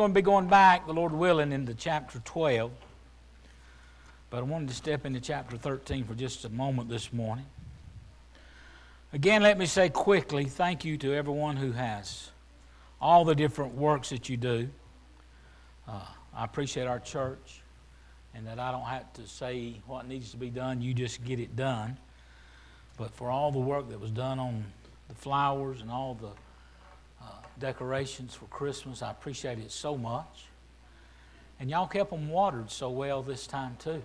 going to be going back, the Lord willing, into chapter 12. But I wanted to step into chapter 13 for just a moment this morning. Again, let me say quickly thank you to everyone who has all the different works that you do. Uh, I appreciate our church and that I don't have to say what needs to be done, you just get it done. But for all the work that was done on the flowers and all the decorations for Christmas, I appreciate it so much. And y'all kept them watered so well this time, too.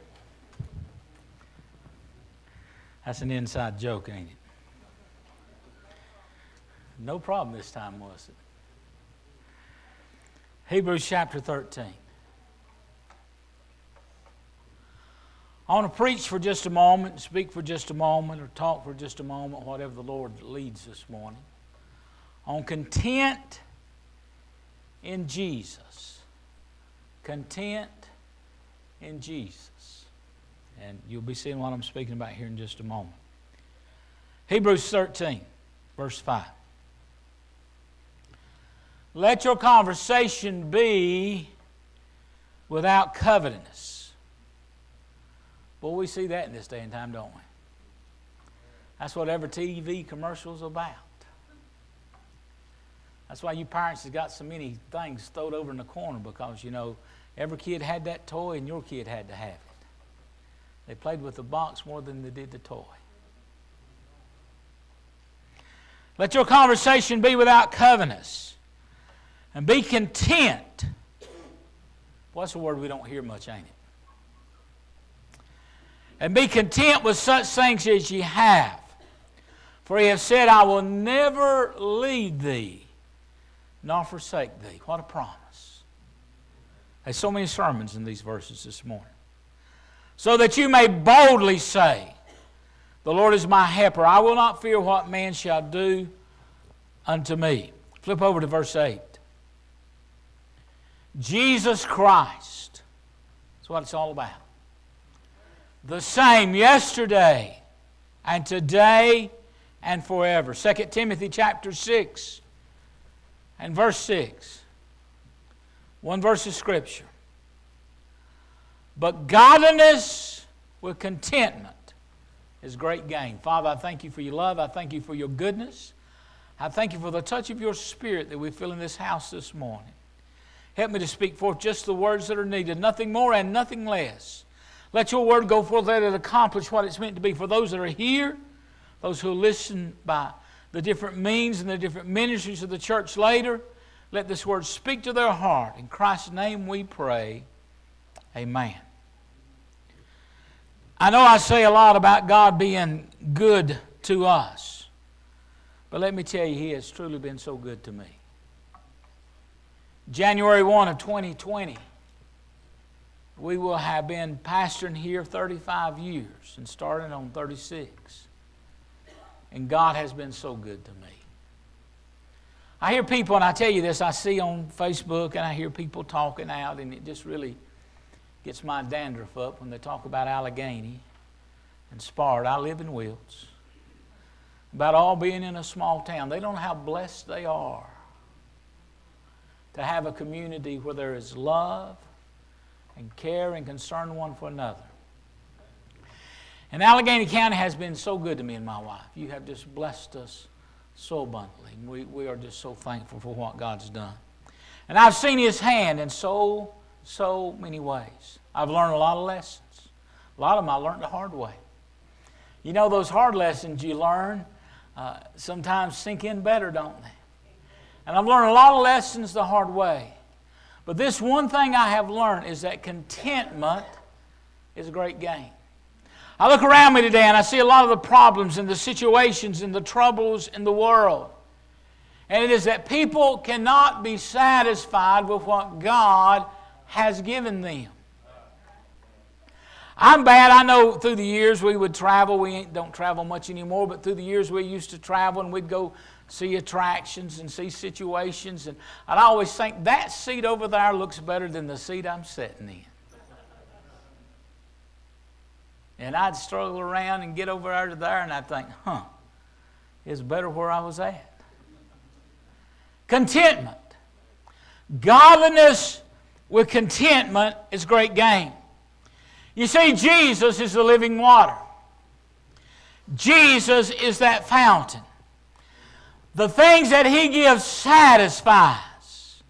That's an inside joke, ain't it? No problem this time, was it? Hebrews chapter 13. I want to preach for just a moment, speak for just a moment, or talk for just a moment, whatever the Lord leads this morning, on content in Jesus. Content in Jesus. And you'll be seeing what I'm speaking about here in just a moment. Hebrews 13, verse 5. Let your conversation be without covetousness. Boy, we see that in this day and time, don't we? That's what every TV commercial's about. That's why you parents have got so many things stowed over in the corner because, you know, every kid had that toy and your kid had to have it. They played with the box more than they did the toy. Let your conversation be without covetousness and be content. What's a word we don't hear much, ain't it? And be content with such things as ye have. For he has said, I will never leave thee nor forsake thee. What a promise. There's so many sermons in these verses this morning. So that you may boldly say, The Lord is my helper. I will not fear what man shall do unto me. Flip over to verse 8. Jesus Christ. That's what it's all about. The same yesterday and today and forever. 2 Timothy chapter 6 and verse 6. One verse of Scripture. But godliness with contentment is great gain. Father, I thank you for your love. I thank you for your goodness. I thank you for the touch of your Spirit that we feel in this house this morning. Help me to speak forth just the words that are needed, nothing more and nothing less. Let your word go forth, let it accomplish what it's meant to be for those that are here, those who listen by the different means and the different ministries of the church later. Let this word speak to their heart. In Christ's name we pray. Amen. I know I say a lot about God being good to us, but let me tell you, He has truly been so good to me. January 1 of 2020, we will have been pastoring here 35 years and starting on 36. And God has been so good to me. I hear people, and I tell you this, I see on Facebook and I hear people talking out, and it just really gets my dandruff up when they talk about Alleghany and Sparta. I live in Wilts. About all being in a small town. They don't know how blessed they are to have a community where there is love and care and concern one for another. And Alleghany County has been so good to me and my wife. You have just blessed us so abundantly. We, we are just so thankful for what God's done. And I've seen His hand in so, so many ways. I've learned a lot of lessons. A lot of them I learned the hard way. You know, those hard lessons you learn uh, sometimes sink in better, don't they? And I've learned a lot of lessons the hard way. But this one thing I have learned is that contentment is a great gain. I look around me today and I see a lot of the problems and the situations and the troubles in the world. And it is that people cannot be satisfied with what God has given them. I'm bad. I know through the years we would travel. We don't travel much anymore, but through the years we used to travel and we'd go see attractions and see situations. And I'd always think that seat over there looks better than the seat I'm sitting in. And I'd struggle around and get over there to there, and I'd think, huh, it's better where I was at. Contentment. Godliness with contentment is great gain. You see, Jesus is the living water. Jesus is that fountain. The things that He gives satisfies.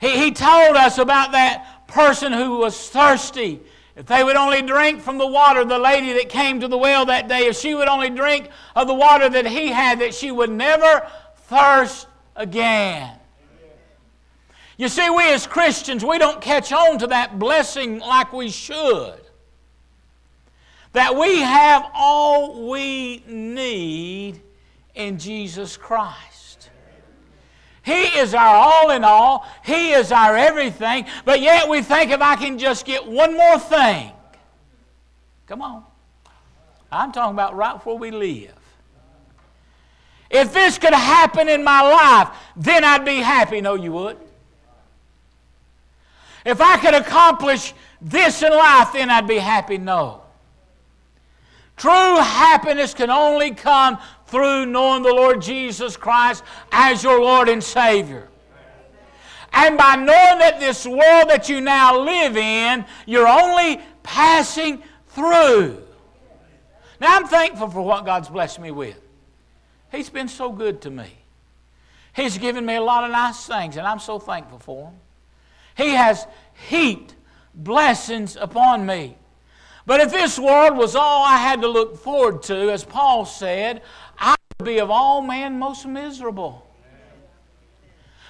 He, he told us about that person who was thirsty. If they would only drink from the water, the lady that came to the well that day, if she would only drink of the water that he had, that she would never thirst again. You see, we as Christians, we don't catch on to that blessing like we should. That we have all we need in Jesus Christ. He is our all in all. He is our everything. But yet we think if I can just get one more thing. Come on. I'm talking about right where we live. If this could happen in my life, then I'd be happy. No, you would. If I could accomplish this in life, then I'd be happy. No. True happiness can only come through knowing the Lord Jesus Christ as your Lord and Savior. And by knowing that this world that you now live in, you're only passing through. Now, I'm thankful for what God's blessed me with. He's been so good to me. He's given me a lot of nice things, and I'm so thankful for Him. He has heaped blessings upon me. But if this world was all I had to look forward to, as Paul said, be of all men most miserable.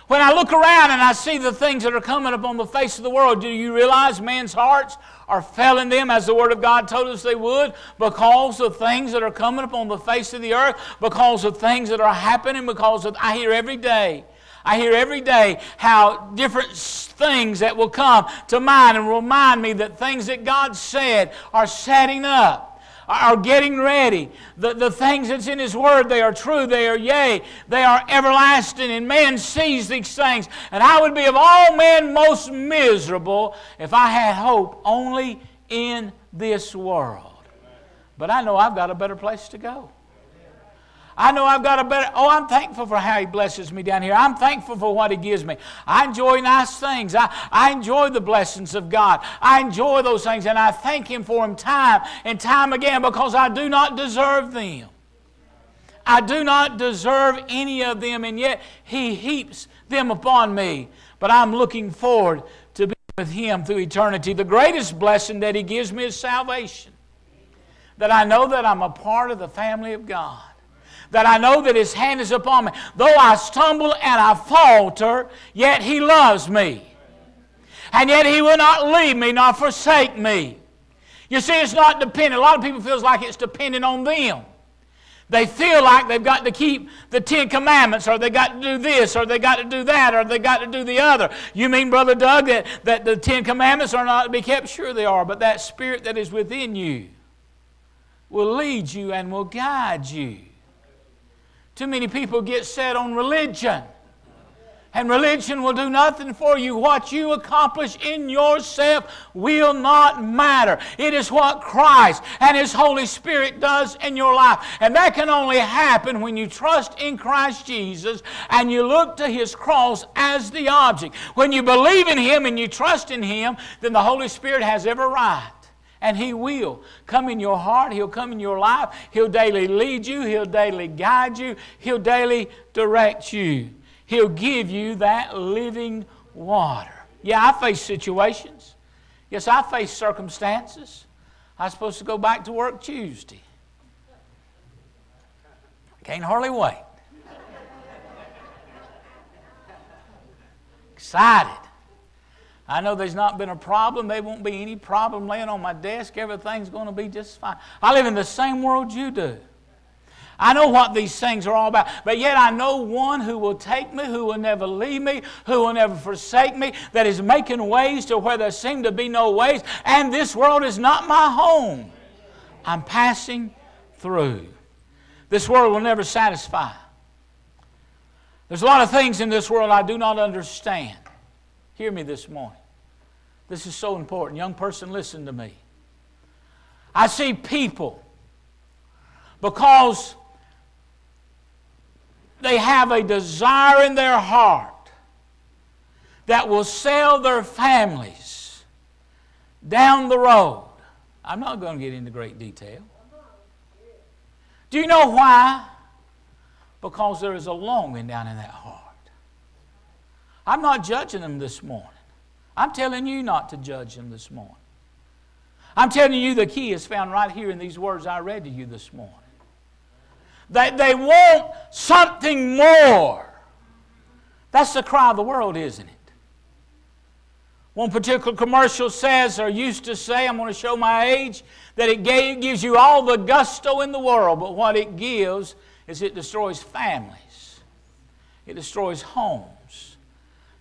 When I look around and I see the things that are coming upon the face of the world, do you realize men's hearts are failing them as the Word of God told us they would because of things that are coming upon the face of the earth, because of things that are happening, because of, I hear every day I hear every day how different things that will come to mind and remind me that things that God said are setting up are getting ready. The, the things that's in His Word, they are true, they are yea, they are everlasting, and man sees these things. And I would be of all men most miserable if I had hope only in this world. But I know I've got a better place to go. I know I've got a better. Oh, I'm thankful for how He blesses me down here. I'm thankful for what He gives me. I enjoy nice things. I, I enjoy the blessings of God. I enjoy those things, and I thank Him for them time and time again because I do not deserve them. I do not deserve any of them, and yet He heaps them upon me. But I'm looking forward to being with Him through eternity. The greatest blessing that He gives me is salvation. That I know that I'm a part of the family of God that I know that His hand is upon me. Though I stumble and I falter, yet He loves me. And yet He will not leave me nor forsake me. You see, it's not dependent. A lot of people feels like it's dependent on them. They feel like they've got to keep the Ten Commandments, or they got to do this, or they got to do that, or they got to do the other. You mean, Brother Doug, that, that the Ten Commandments are not to be kept? Sure they are, but that Spirit that is within you will lead you and will guide you. Too many people get set on religion. And religion will do nothing for you. What you accomplish in yourself will not matter. It is what Christ and His Holy Spirit does in your life. And that can only happen when you trust in Christ Jesus and you look to His cross as the object. When you believe in Him and you trust in Him, then the Holy Spirit has every right and He will come in your heart. He'll come in your life. He'll daily lead you. He'll daily guide you. He'll daily direct you. He'll give you that living water. Yeah, I face situations. Yes, I face circumstances. I'm supposed to go back to work Tuesday. Can't hardly wait. Excited. I know there's not been a problem. There won't be any problem laying on my desk. Everything's going to be just fine. I live in the same world you do. I know what these things are all about, but yet I know one who will take me, who will never leave me, who will never forsake me, that is making ways to where there seem to be no ways, and this world is not my home. I'm passing through. This world will never satisfy. There's a lot of things in this world I do not understand. Hear me this morning. This is so important. Young person, listen to me. I see people because they have a desire in their heart that will sell their families down the road. I'm not going to get into great detail. Do you know why? Because there is a longing down in that heart. I'm not judging them this morning. I'm telling you not to judge them this morning. I'm telling you the key is found right here in these words I read to you this morning. That they want something more. That's the cry of the world, isn't it? One particular commercial says, or used to say, I'm going to show my age, that it gives you all the gusto in the world, but what it gives is it destroys families, it destroys homes,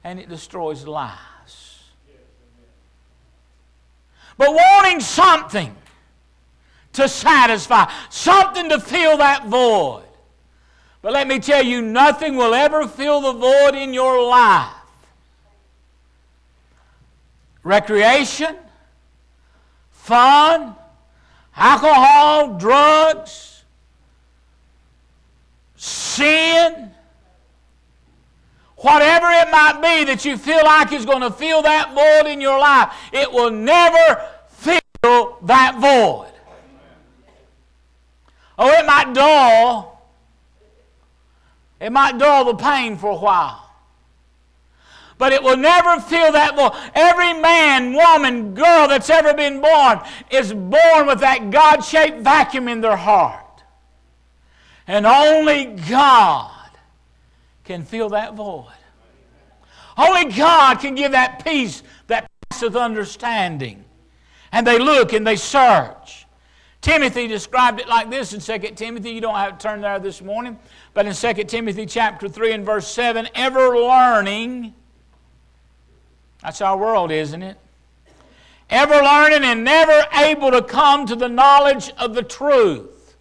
and it destroys lives. But wanting something to satisfy, something to fill that void. But let me tell you, nothing will ever fill the void in your life. Recreation, fun, alcohol, drugs, sin, whatever it might be that you feel like is going to fill that void in your life, it will never fill that void. Oh, it might dull. It might dull the pain for a while. But it will never fill that void. Every man, woman, girl that's ever been born is born with that God shaped vacuum in their heart. And only God can fill that void. Only God can give that peace that passeth understanding. And they look and they search. Timothy described it like this in 2 Timothy. You don't have to turn there this morning. But in 2 Timothy chapter 3 and verse 7, ever learning. That's our world, isn't it? Ever learning and never able to come to the knowledge of the truth.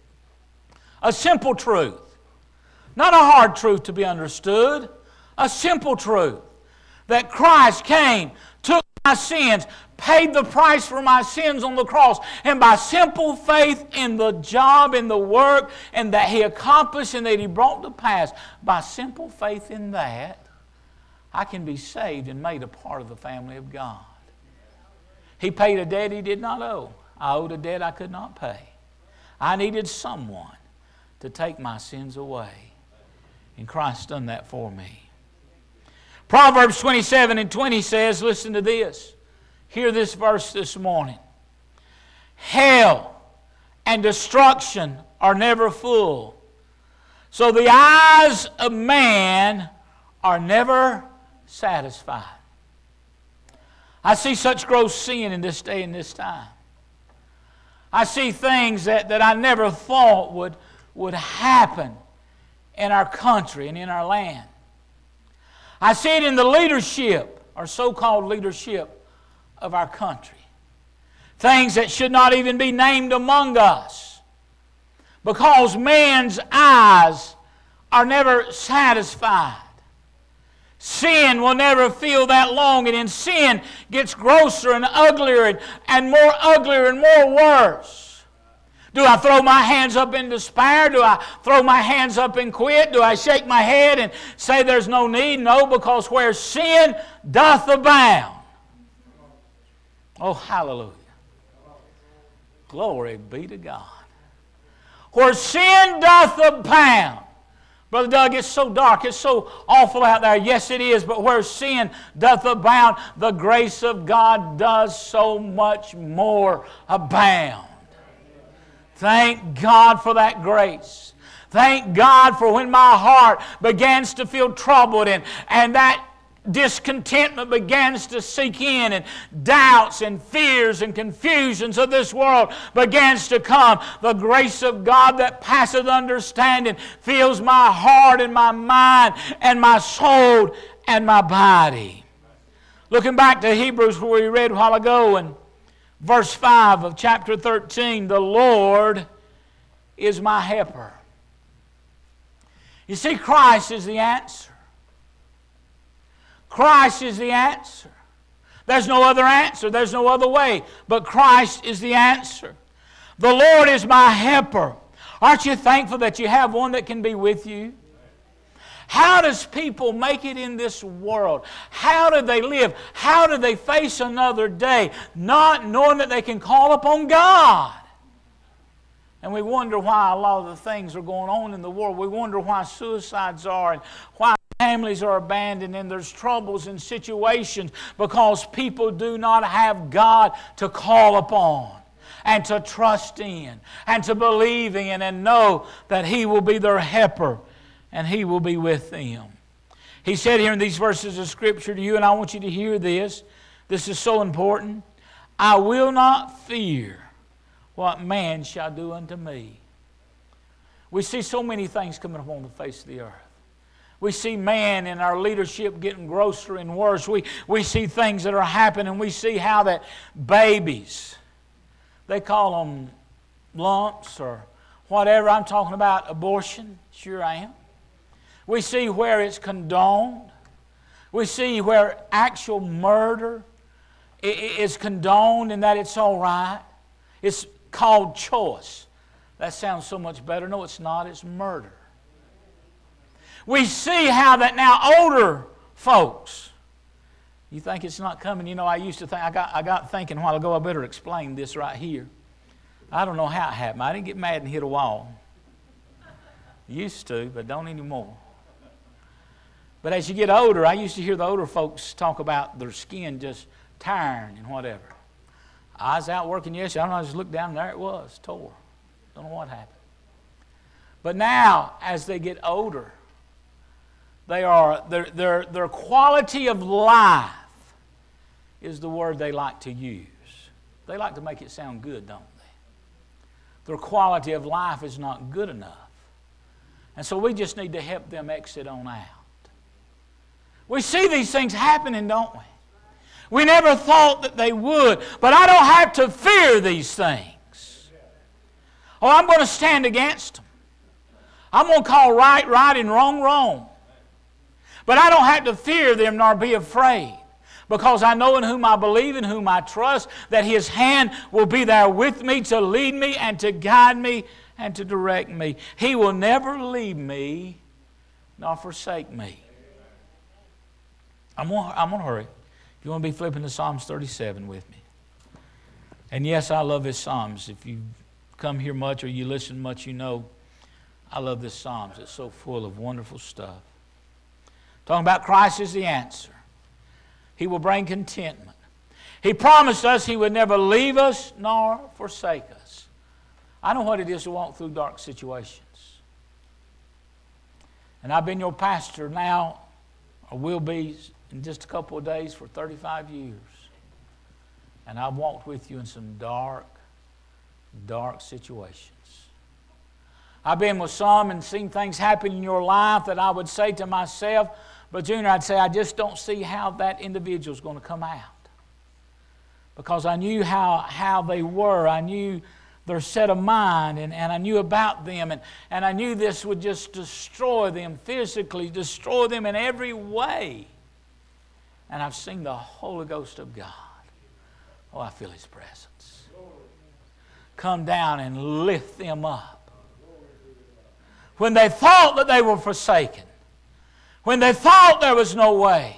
A simple truth. Not a hard truth to be understood. A simple truth that Christ came, took my sins, paid the price for my sins on the cross, and by simple faith in the job, in the work, and that He accomplished and that He brought to pass, by simple faith in that, I can be saved and made a part of the family of God. He paid a debt He did not owe. I owed a debt I could not pay. I needed someone to take my sins away. And Christ done that for me. Proverbs 27 and 20 says, listen to this. Hear this verse this morning. Hell and destruction are never full. So the eyes of man are never satisfied. I see such gross sin in this day and this time. I see things that, that I never thought would, would happen in our country and in our land. I see it in the leadership, or so called leadership, of our country. Things that should not even be named among us. Because man's eyes are never satisfied. Sin will never feel that long, and then sin gets grosser and uglier and, and more uglier and more worse. Do I throw my hands up in despair? Do I throw my hands up and quit? Do I shake my head and say there's no need? No, because where sin doth abound. Oh, hallelujah. Glory be to God. Where sin doth abound. Brother Doug, it's so dark. It's so awful out there. Yes, it is. But where sin doth abound, the grace of God does so much more abound. Thank God for that grace. Thank God for when my heart begins to feel troubled and, and that discontentment begins to sink in and doubts and fears and confusions of this world begins to come the grace of god that passeth understanding fills my heart and my mind and my soul and my body looking back to hebrews where we read a while ago and verse 5 of chapter 13 the Lord is my helper. You see, Christ is the answer. Christ is the answer. There's no other answer, there's no other way, but Christ is the answer. The Lord is my helper. Aren't you thankful that you have one that can be with you? How does people make it in this world? How do they live? How do they face another day not knowing that they can call upon God? And we wonder why a lot of the things are going on in the world. We wonder why suicides are and why families are abandoned and there's troubles and situations because people do not have God to call upon and to trust in and to believe in and know that He will be their helper and He will be with them. He said here in these verses of Scripture to you, and I want you to hear this. This is so important. I will not fear what man shall do unto me. We see so many things coming upon the face of the earth. We see man in our leadership getting grosser and worse. We, we see things that are happening. We see how that babies, they call them lumps or whatever. I'm talking about abortion. Sure I am. We see where it's condoned. We see where actual murder is condoned and that it's all right. It's called choice. That sounds so much better. No, it's not. It's murder. We see how that now older folks, you think it's not coming. You know, I used to think, I got, I got thinking a while ago, I better explain this right here. I don't know how it happened. I didn't get mad and hit a wall. Used to, but don't anymore. But as you get older, I used to hear the older folks talk about their skin just tiring and whatever. I was out working yesterday. I don't know, I just looked down and there it was, tore. Don't know what happened. But now, as they get older, they are, their, their, their quality of life is the word they like to use. They like to make it sound good, don't they? Their quality of life is not good enough. And so we just need to help them exit on out. We see these things happening, don't we? We never thought that they would, but I don't have to fear these things. Oh, I'm going to stand against them. I'm going to call right, right, and wrong, wrong. But I don't have to fear them nor be afraid because I know in whom I believe, in whom I trust, that His hand will be there with me to lead me and to guide me and to direct me. He will never leave me nor forsake me. I'm going I'm to hurry. If you want to be flipping to Psalms 37 with me. And yes, I love his Psalms. If you come here much or you listen much, you know I love this Psalms. It's so full of wonderful stuff. Talking about Christ is the answer. He will bring contentment. He promised us He would never leave us nor forsake us. I know what it is to walk through dark situations. And I've been your pastor now, or will be in just a couple of days for 35 years. And I've walked with you in some dark, dark situations. I've been with some and seen things happen in your life that I would say to myself, but Junior, I'd say, I just don't see how that individual is going to come out. Because I knew how, how they were. I knew their set of mind, and, and I knew about them, and, and I knew this would just destroy them physically, destroy them in every way. And I've seen the Holy Ghost of God. Oh, I feel His presence. Come down and lift them up. When they thought that they were forsaken, when they thought there was no way,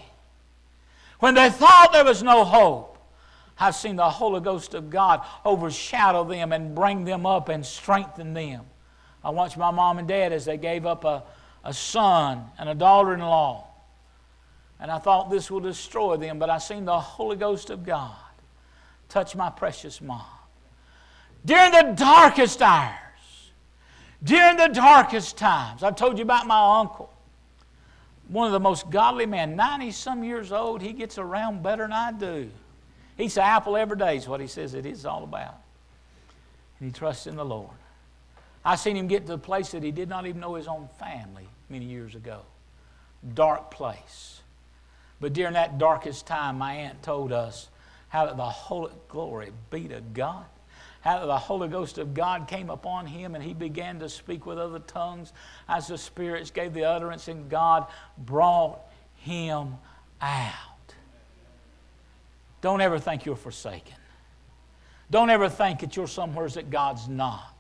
when they thought there was no hope, I've seen the Holy Ghost of God overshadow them and bring them up and strengthen them. I watched my mom and dad as they gave up a, a son and a daughter in law. And I thought this will destroy them, but I seen the Holy Ghost of God touch my precious mom. During the darkest hours, during the darkest times, I've told you about my uncle one of the most godly men, 90 some years old, he gets around better than I do. He's an apple every day, is what he says it is all about. And he trusts in the Lord. I seen him get to the place that he did not even know his own family many years ago. Dark place. But during that darkest time, my aunt told us how the Holy glory be to God how the Holy Ghost of God came upon him and he began to speak with other tongues as the spirits gave the utterance and God brought him out. Don't ever think you're forsaken. Don't ever think that you're somewhere that God's not.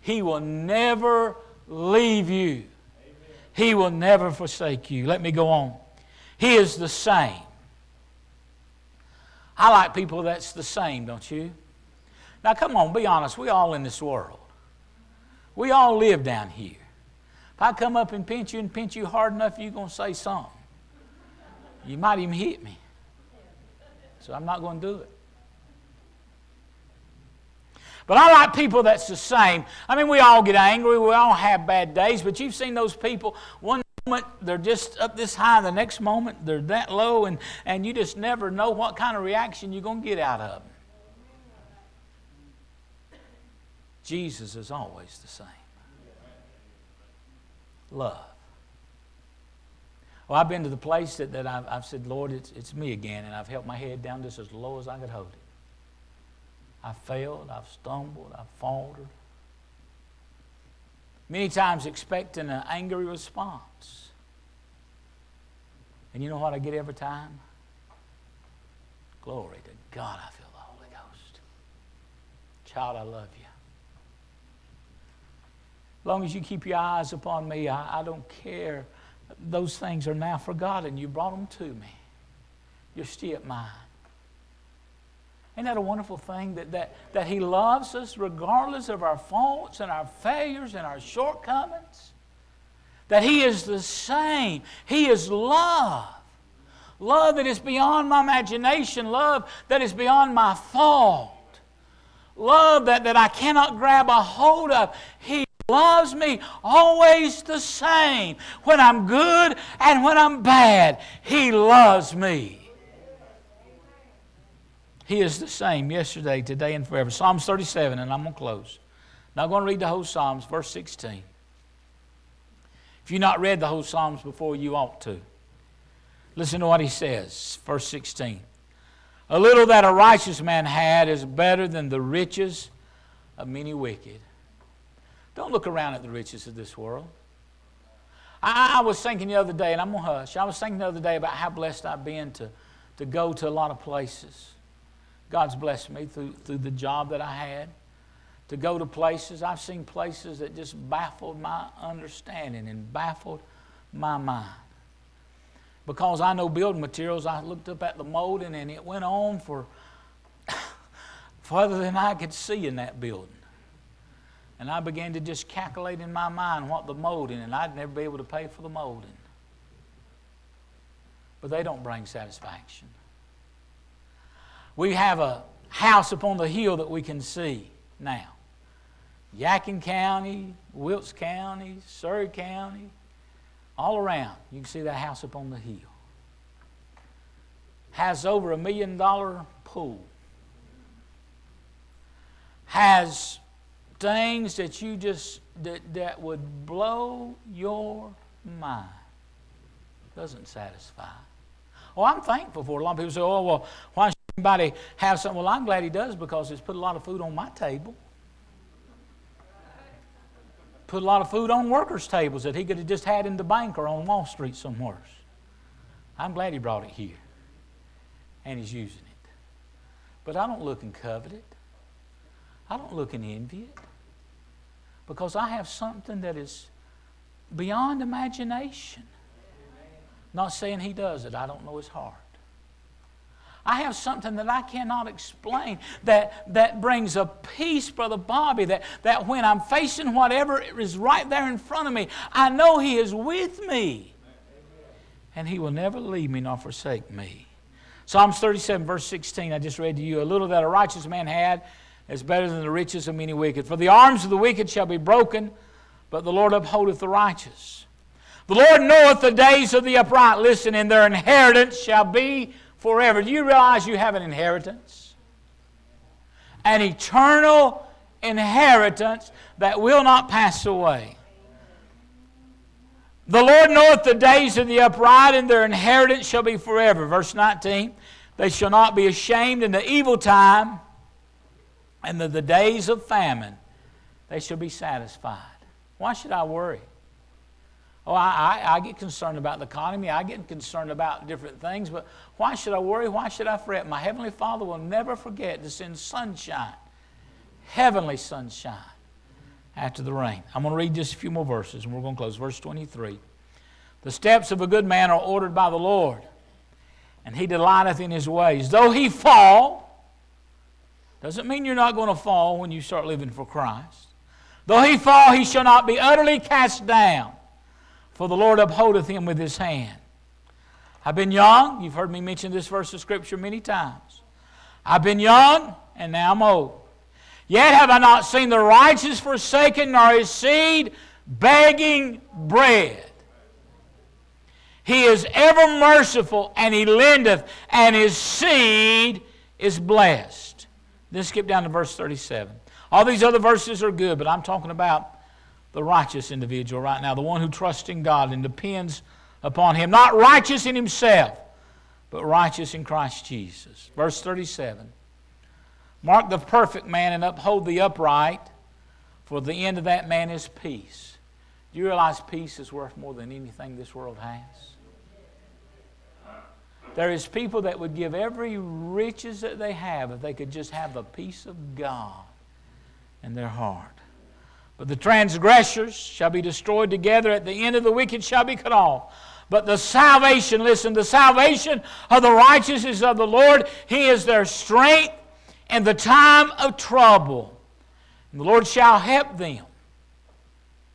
He will never leave you. He will never forsake you. Let me go on. He is the same. I like people that's the same, don't you? Now, come on, be honest. We all in this world. We all live down here. If I come up and pinch you and pinch you hard enough, you're going to say something. You might even hit me. So I'm not going to do it. But I like people that's the same. I mean, we all get angry, we all have bad days, but you've seen those people, one moment they're just up this high, the next moment they're that low, and, and you just never know what kind of reaction you're going to get out of them. Jesus is always the same. Love. Well, I've been to the place that, that I've, I've said, Lord, it's, it's me again, and I've held my head down just as low as I could hold it. I've failed, I've stumbled, I've faltered. Many times expecting an angry response. And you know what I get every time? Glory to God, I feel the Holy Ghost. Child, I love you. As long as you keep your eyes upon me, I, I don't care. Those things are now forgotten. You brought them to me. You're still mine. Isn't that a wonderful thing that, that, that He loves us regardless of our faults and our failures and our shortcomings? That He is the same. He is love. Love that is beyond my imagination, love that is beyond my thought, love that, that I cannot grab a hold of. He loves me always the same. When I'm good and when I'm bad, He loves me. He is the same yesterday, today, and forever. Psalms 37, and I'm going to close. Now I'm going to read the whole Psalms, verse 16. If you've not read the whole Psalms before, you ought to. Listen to what he says, verse 16. A little that a righteous man had is better than the riches of many wicked. Don't look around at the riches of this world. I, I was thinking the other day, and I'm going to hush. I was thinking the other day about how blessed I've been to, to go to a lot of places. God's blessed me through, through the job that I had to go to places. I've seen places that just baffled my understanding and baffled my mind. Because I know building materials, I looked up at the molding and it went on for further than I could see in that building. And I began to just calculate in my mind what the molding, and I'd never be able to pay for the molding. But they don't bring satisfaction. We have a house upon the hill that we can see now. Yadkin County, Wilkes County, Surry County, all around. You can see that house up on the hill. Has over a million dollar pool. Has things that you just that, that would blow your mind. Doesn't satisfy. Oh, I'm thankful for it. A lot of people say, oh, well, why Anybody have something? Well, I'm glad he does because it's put a lot of food on my table. Put a lot of food on workers' tables that he could have just had in the bank or on Wall Street somewhere. I'm glad he brought it here. And he's using it. But I don't look and covet it. I don't look and envy it. Because I have something that is beyond imagination. Not saying he does it, I don't know his heart. I have something that I cannot explain that, that brings a peace, Brother Bobby, that, that when I'm facing whatever is right there in front of me, I know He is with me. And He will never leave me nor forsake me. Psalms 37, verse 16, I just read to you. A little that a righteous man had is better than the riches of many wicked. For the arms of the wicked shall be broken, but the Lord upholdeth the righteous. The Lord knoweth the days of the upright. Listen, and their inheritance shall be forever. Do you realize you have an inheritance? An eternal inheritance that will not pass away. The Lord knoweth the days of the upright, and their inheritance shall be forever. Verse 19 They shall not be ashamed in the evil time, and in the days of famine they shall be satisfied. Why should I worry? Oh, I, I, I, get concerned about the economy. I get concerned about different things, but why should I worry? Why should I fret? My Heavenly Father will never forget to send sunshine, heavenly sunshine, after the rain. I'm going to read just a few more verses and we're going to close. Verse 23. The steps of a good man are ordered by the Lord, and he delighteth in his ways. Though he fall, doesn't mean you're not going to fall when you start living for Christ. Though he fall, he shall not be utterly cast down, for the Lord upholdeth him with his hand. I've been young. You've heard me mention this verse of Scripture many times. I've been young, and now I'm old. Yet have I not seen the righteous forsaken, nor his seed begging bread. He is ever merciful, and he lendeth, and his seed is blessed. Then skip down to verse 37. All these other verses are good, but I'm talking about the righteous individual right now, the one who trusts in God and depends upon him. Not righteous in himself, but righteous in Christ Jesus. Verse 37. Mark the perfect man and uphold the upright, for the end of that man is peace. Do you realize peace is worth more than anything this world has? There is people that would give every riches that they have if they could just have the peace of God in their heart. But the transgressors shall be destroyed together. At the end of the wicked shall be cut off. But the salvation, listen, the salvation of the righteous is of the Lord. He is their strength in the time of trouble. And the Lord shall help them.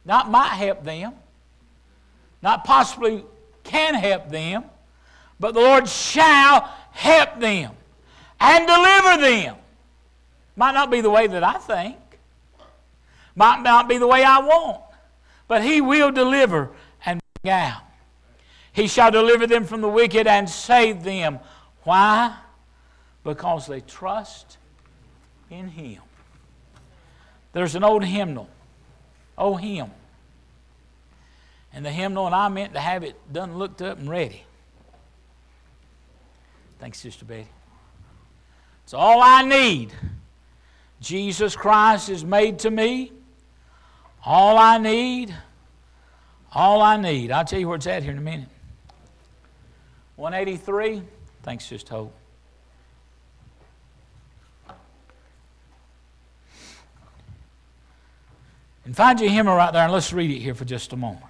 Not might help them, not possibly can help them, but the Lord shall help them and deliver them. Might not be the way that I think, might not be the way I want, but He will deliver and bring out. He shall deliver them from the wicked and save them. Why? Because they trust in Him. There's an old hymnal, oh hymn. And the hymnal, and I meant to have it done, looked up, and ready. Thanks, Sister Betty. It's all I need. Jesus Christ is made to me. All I need, all I need. I'll tell you where it's at here in a minute. 183. Thanks, just Hope. And find your hymn right there and let's read it here for just a moment.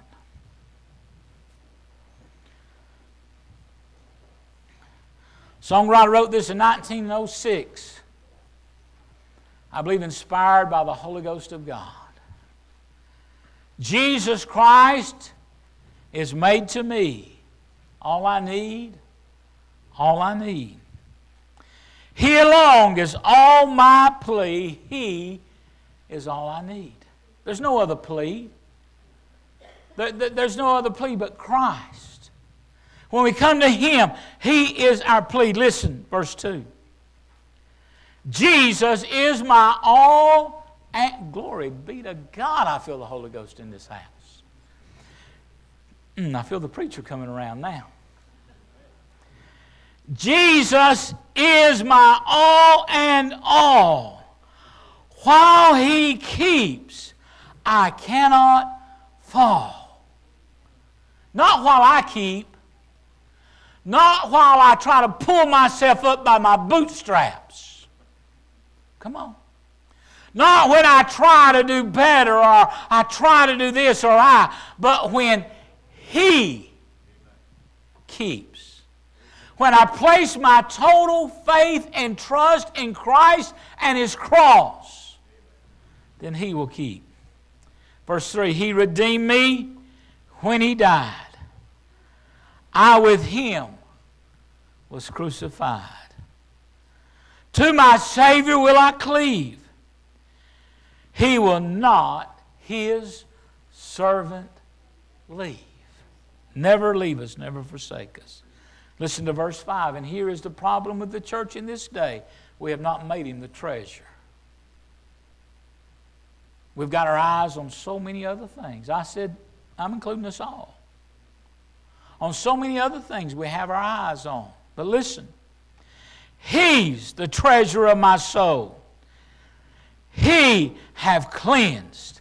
Songwriter wrote this in 1906. I believe inspired by the Holy Ghost of God. Jesus Christ is made to me all I need, all I need. He alone is all my plea. He is all I need. There's no other plea. There's no other plea but Christ. When we come to Him, He is our plea. Listen, verse 2. Jesus is my all and glory be to God. I feel the Holy Ghost in this house. Mm, I feel the preacher coming around now. Jesus is my all and all. While He keeps, I cannot fall. Not while I keep, not while I try to pull myself up by my bootstraps. Come on. Not when I try to do better or I try to do this or I, but when He keeps. When I place my total faith and trust in Christ and His cross, then He will keep. Verse 3 He redeemed me when He died. I with him was crucified. To my Savior will I cleave. He will not his servant leave. Never leave us, never forsake us. Listen to verse 5. And here is the problem with the church in this day we have not made him the treasure. We've got our eyes on so many other things. I said, I'm including us all on so many other things we have our eyes on. But listen, He's the treasure of my soul. He have cleansed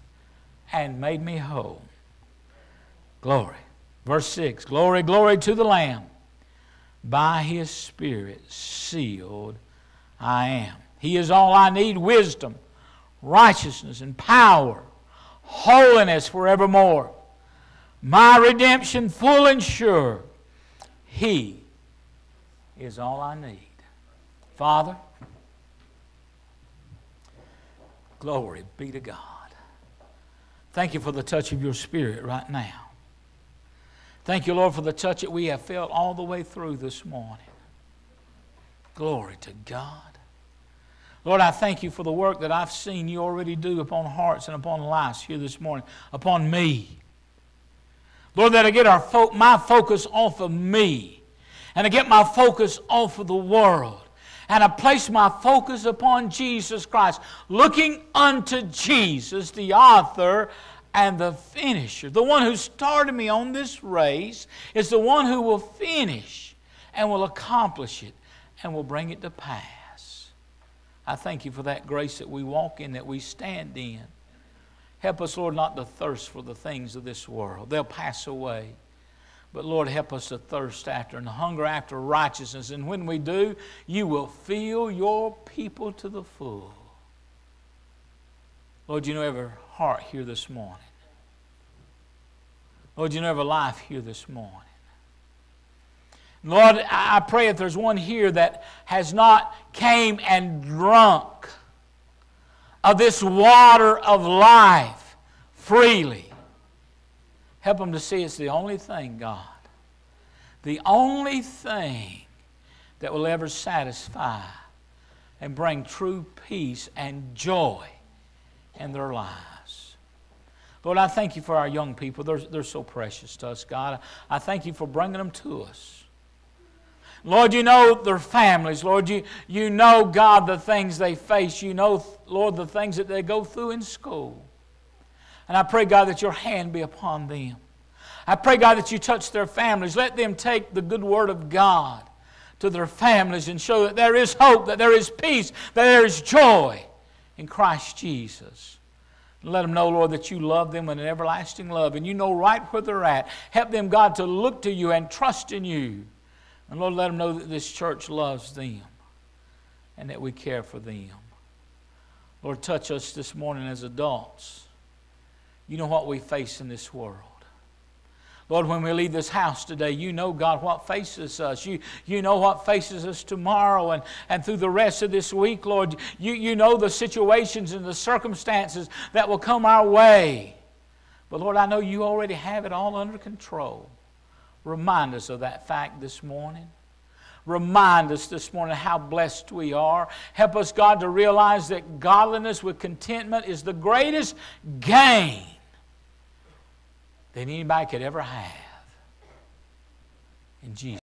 and made me whole. Glory. Verse 6 Glory, glory to the Lamb. By His Spirit sealed I am. He is all I need wisdom, righteousness, and power, holiness forevermore. my redemption full and sure. He is all I need. Father, glory be to God. Thank you for the touch of your Spirit right now. Thank you, Lord, for the touch that we have felt all the way through this morning. Glory to God. Lord, I thank you for the work that I've seen you already do upon hearts and upon lives here this morning, upon me. Lord, that I get our my focus off of me and I get my focus off of the world. And I place my focus upon Jesus Christ, looking unto Jesus, the author and the finisher. The one who started me on this race is the one who will finish and will accomplish it and will bring it to pass. I thank you for that grace that we walk in, that we stand in. Help us, Lord, not to thirst for the things of this world. They'll pass away. But Lord, help us to thirst after and hunger after righteousness. And when we do, you will fill your people to the full. Lord, you know every heart here this morning. Lord, you know every life here this morning. Lord, I pray if there's one here that has not came and drunk of this water of life freely, help them to see it's the only thing, God, the only thing that will ever satisfy and bring true peace and joy in their lives. Lord, I thank you for our young people. They're, they're so precious to us, God. I thank you for bringing them to us. Lord, you know their families. Lord, you, you know, God, the things they face. You know, Lord, the things that they go through in school. And I pray, God, that your hand be upon them. I pray, God, that you touch their families. Let them take the good word of God to their families and show that there is hope, that there is peace, that there is joy in Christ Jesus. Let them know, Lord, that you love them with an everlasting love and you know right where they're at. Help them, God, to look to you and trust in you. And Lord, let them know that this church loves them and that we care for them. Lord, touch us this morning as adults. You know what we face in this world. Lord, when we leave this house today, you know, God, what faces us. You, you know what faces us tomorrow and, and through the rest of this week, Lord. You, you know the situations and the circumstances that will come our way. But Lord, I know you already have it all under control. Remind us of that fact this morning. Remind us this morning how blessed we are. Help us, God, to realize that godliness with contentment is the greatest gain that anybody could ever have. In Jesus'